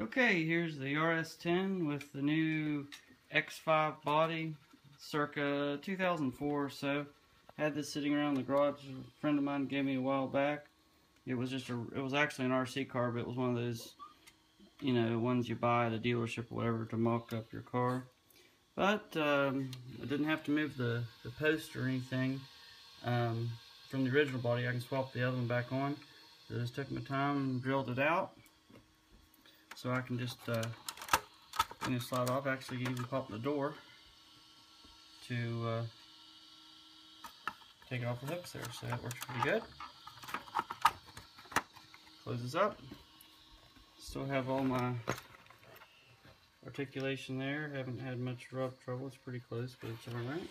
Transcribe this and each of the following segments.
Okay, here's the RS10 with the new X5 body, circa 2004 or so. Had this sitting around the garage. A friend of mine gave me a while back. It was just a, it was actually an RC car, but it was one of those, you know, ones you buy at a dealership or whatever to mock up your car. But um, I didn't have to move the, the post or anything um, from the original body. I can swap the other one back on. So just took my time and drilled it out. So I can just uh, know, slide off. Actually, even pop the door to uh, take it off the hooks there. So that works pretty good. Closes up. Still have all my articulation there. Haven't had much rub trouble. It's pretty close, but it's alright.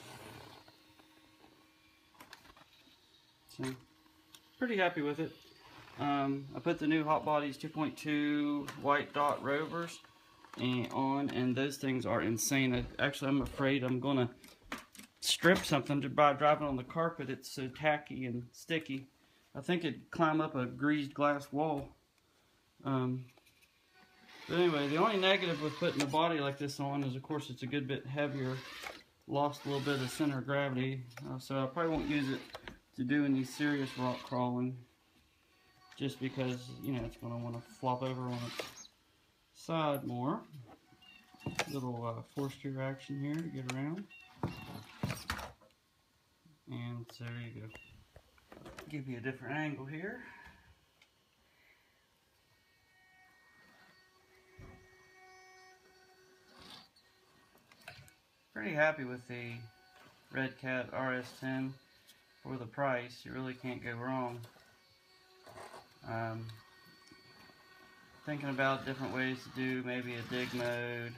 So, pretty happy with it. Um, I put the new Hot Bodies 2.2 white dot rovers and on, and those things are insane. I, actually, I'm afraid I'm going to strip something by driving on the carpet. It's so tacky and sticky. I think it'd climb up a greased glass wall. Um, but anyway, the only negative with putting a body like this on is, of course, it's a good bit heavier. Lost a little bit of center of gravity, uh, so I probably won't use it to do any serious rock crawling just because, you know, it's going to want to flop over on its side more. Little uh, force gear action here to get around. And so there you go. Give you a different angle here. Pretty happy with the Redcat RS10 for the price. You really can't go wrong. Um, thinking about different ways to do maybe a dig mode.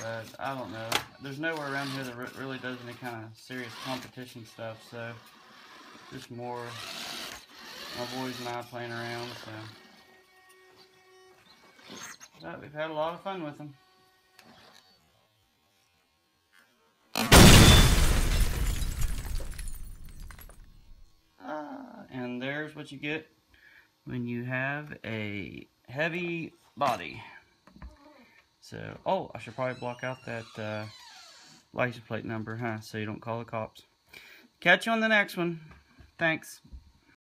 But I don't know. There's nowhere around here that re really does any kind of serious competition stuff, so just more my boys and I playing around, so. But we've had a lot of fun with them. There's what you get when you have a heavy body. So, oh, I should probably block out that uh, license plate number, huh? So you don't call the cops. Catch you on the next one. Thanks.